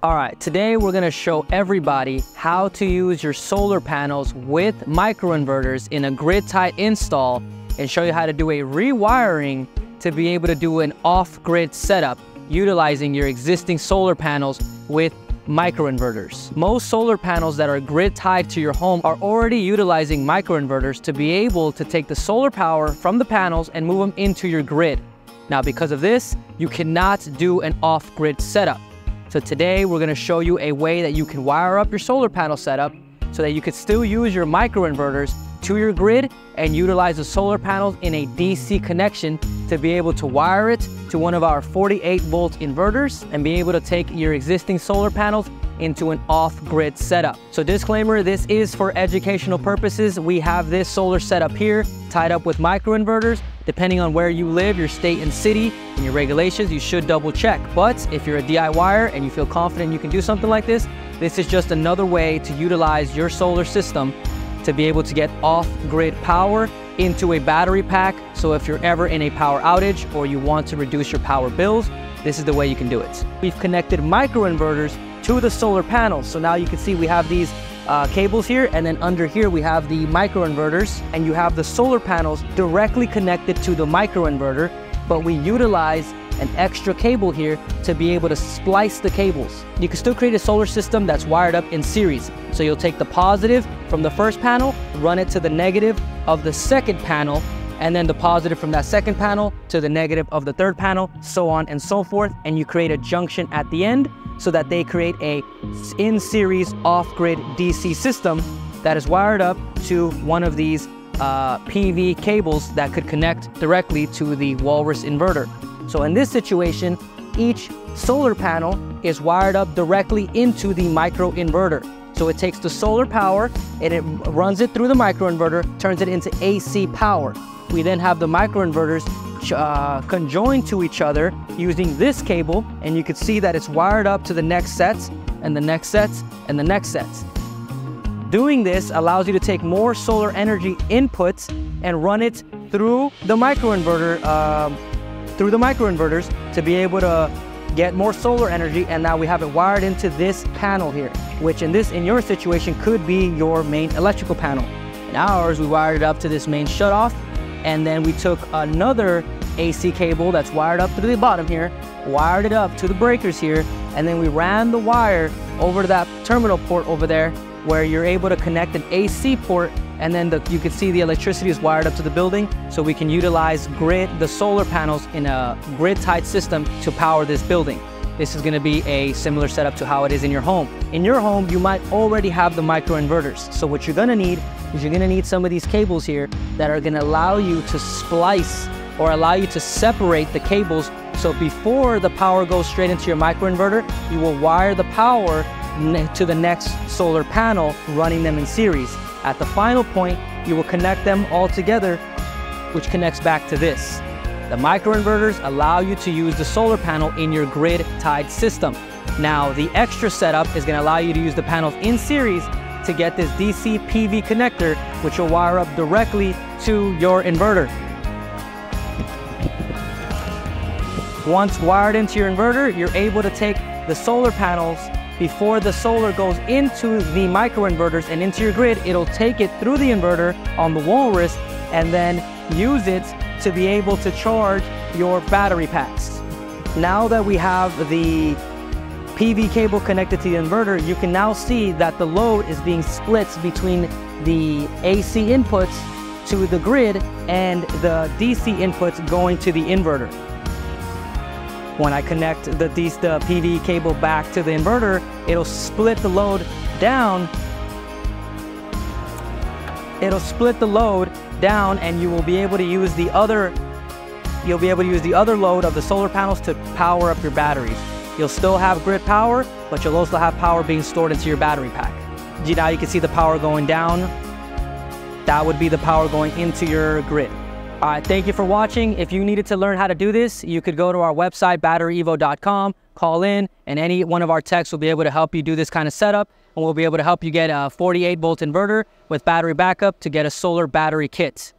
All right, today we're gonna show everybody how to use your solar panels with microinverters in a grid-tied install and show you how to do a rewiring to be able to do an off-grid setup utilizing your existing solar panels with microinverters. Most solar panels that are grid tied to your home are already utilizing microinverters to be able to take the solar power from the panels and move them into your grid. Now, because of this, you cannot do an off-grid setup. So today we're gonna show you a way that you can wire up your solar panel setup so that you can still use your microinverters to your grid and utilize the solar panels in a DC connection to be able to wire it to one of our 48 volt inverters and be able to take your existing solar panels into an off-grid setup. So disclaimer, this is for educational purposes. We have this solar setup here tied up with microinverters. Depending on where you live, your state and city, and your regulations, you should double check. But if you're a DIYer and you feel confident you can do something like this, this is just another way to utilize your solar system to be able to get off-grid power into a battery pack. So if you're ever in a power outage or you want to reduce your power bills, this is the way you can do it. We've connected microinverters to the solar panels. So now you can see we have these uh, cables here and then under here we have the microinverters and you have the solar panels directly connected to the microinverter but we utilize an extra cable here to be able to splice the cables. You can still create a solar system that's wired up in series. So you'll take the positive from the first panel, run it to the negative of the second panel, and then the positive from that second panel to the negative of the third panel, so on and so forth. And you create a junction at the end so that they create a in-series off-grid DC system that is wired up to one of these uh, PV cables that could connect directly to the Walrus inverter. So in this situation, each solar panel is wired up directly into the micro inverter. So it takes the solar power and it runs it through the microinverter, turns it into AC power. We then have the microinverters uh, conjoined to each other using this cable, and you can see that it's wired up to the next sets, and the next sets, and the next sets. Doing this allows you to take more solar energy inputs and run it through the microinverter, uh, through the microinverters to be able to get more solar energy and now we have it wired into this panel here which in this in your situation could be your main electrical panel in ours we wired it up to this main shutoff and then we took another AC cable that's wired up to the bottom here, wired it up to the breakers here, and then we ran the wire over to that terminal port over there where you're able to connect an AC port and then the, you can see the electricity is wired up to the building so we can utilize grid, the solar panels in a grid tied system to power this building. This is gonna be a similar setup to how it is in your home. In your home, you might already have the microinverters. So what you're gonna need is you're gonna need some of these cables here that are gonna allow you to splice or allow you to separate the cables so before the power goes straight into your microinverter, you will wire the power to the next solar panel running them in series. At the final point, you will connect them all together, which connects back to this. The microinverters allow you to use the solar panel in your grid tied system. Now, the extra setup is gonna allow you to use the panels in series to get this DC PV connector, which will wire up directly to your inverter. Once wired into your inverter, you're able to take the solar panels before the solar goes into the microinverters and into your grid, it'll take it through the inverter on the Walrus and then use it to be able to charge your battery packs. Now that we have the PV cable connected to the inverter, you can now see that the load is being split between the AC inputs to the grid and the DC inputs going to the inverter. When I connect the, the PV cable back to the inverter, it'll split the load down. It'll split the load down and you will be able to use the other you'll be able to use the other load of the solar panels to power up your batteries. You'll still have grid power, but you'll also have power being stored into your battery pack. Now you can see the power going down. That would be the power going into your grid. All right, thank you for watching. If you needed to learn how to do this, you could go to our website, batteryevo.com, call in, and any one of our techs will be able to help you do this kind of setup, and we'll be able to help you get a 48 volt inverter with battery backup to get a solar battery kit.